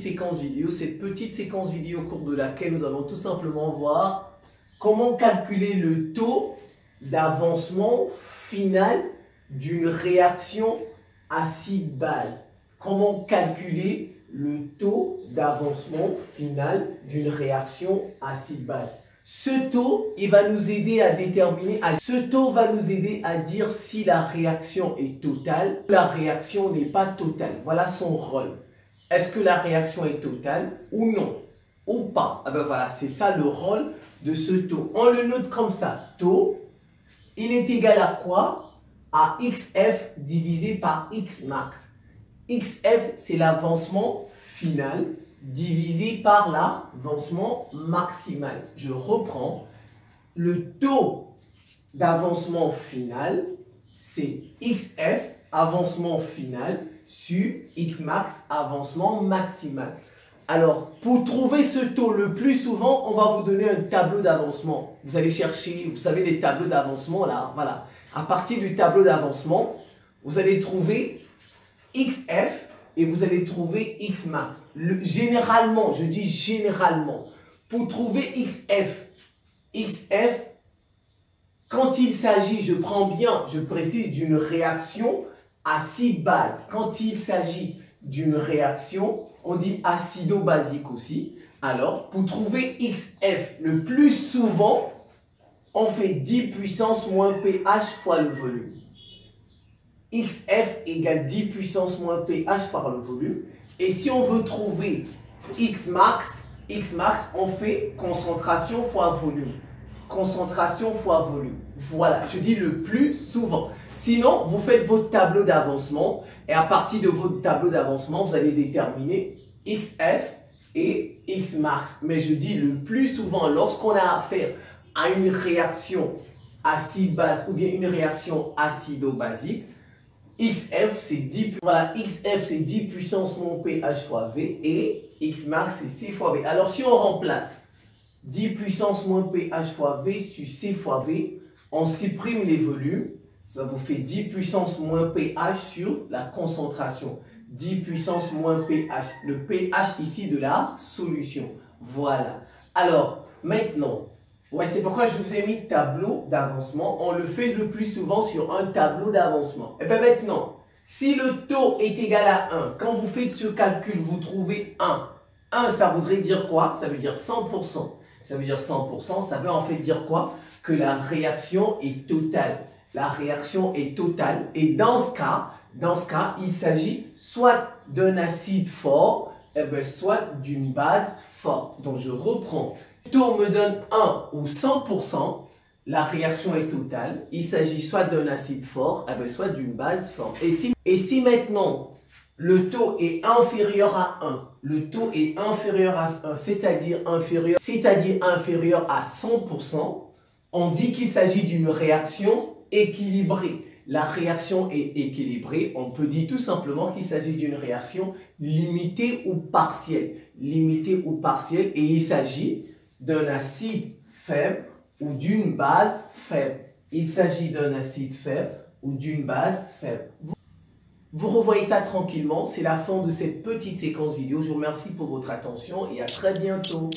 séquence vidéo, cette petite séquence vidéo au cours de laquelle nous allons tout simplement voir comment calculer le taux d'avancement final d'une réaction acide-base. Comment calculer le taux d'avancement final d'une réaction acide-base. Ce taux, il va nous aider à déterminer, ce taux va nous aider à dire si la réaction est totale ou la réaction n'est pas totale. Voilà son rôle. Est-ce que la réaction est totale ou non Ou pas? Ah ben voilà, c'est ça le rôle de ce taux. On le note comme ça. Taux, il est égal à quoi? À XF divisé par X max. XF, c'est l'avancement final divisé par l'avancement maximal. Je reprends. Le taux d'avancement final, c'est XF, avancement final, sur X max, avancement maximal. Alors, pour trouver ce taux le plus souvent, on va vous donner un tableau d'avancement. Vous allez chercher, vous savez, les tableaux d'avancement là, voilà. À partir du tableau d'avancement, vous allez trouver XF, et vous allez trouver X max. généralement, je dis généralement, pour trouver XF, XF, quand il s'agit, je prends bien, je précise, d'une réaction acide-base. Quand il s'agit d'une réaction, on dit acido-basique aussi. Alors, pour trouver XF le plus souvent, on fait 10 puissance moins pH fois le volume. XF égale 10 puissance moins pH par le volume. Et si on veut trouver X max, X max, on fait concentration fois volume. Concentration fois volume. Voilà, je dis le plus souvent. Sinon, vous faites votre tableau d'avancement et à partir de votre tableau d'avancement, vous allez déterminer XF et X max. Mais je dis le plus souvent, lorsqu'on a affaire à une réaction acide-base ou bien une réaction acido-basique, XF, c'est 10, voilà, XF, c'est 10 puissance moins pH fois V et X max, c'est C fois V. Alors, si on remplace 10 puissance moins pH fois V sur C fois V, on supprime les volumes, ça vous fait 10 puissance moins pH sur la concentration. 10 puissance moins pH, le pH ici de la solution. Voilà. Alors, maintenant, Ouais, c'est pourquoi je vous ai mis tableau d'avancement. On le fait le plus souvent sur un tableau d'avancement. Et bien maintenant, si le taux est égal à 1, quand vous faites ce calcul, vous trouvez 1. 1, ça voudrait dire quoi? Ça veut dire 100%. Ça veut dire 100%, ça veut en fait dire quoi? Que la réaction est totale. La réaction est totale. Et dans ce cas, dans ce cas, il s'agit soit d'un acide fort, et bien, soit d'une base forte. Donc je reprends taux me donne 1 ou 100%, la réaction est totale. Il s'agit soit d'un acide fort, eh ben, soit d'une base forte. Et si, et si maintenant le taux est inférieur à 1, le taux est inférieur à 1, c'est-à-dire inférieur, c'est-à-dire inférieur à 100%, on dit qu'il s'agit d'une réaction équilibrée. La réaction est équilibrée. On peut dire tout simplement qu'il s'agit d'une réaction limitée ou partielle. Limitée ou partielle. Et il s'agit d'un acide faible ou d'une base faible. Il s'agit d'un acide faible ou d'une base faible. Vous revoyez ça tranquillement. C'est la fin de cette petite séquence vidéo. Je vous remercie pour votre attention et à très bientôt.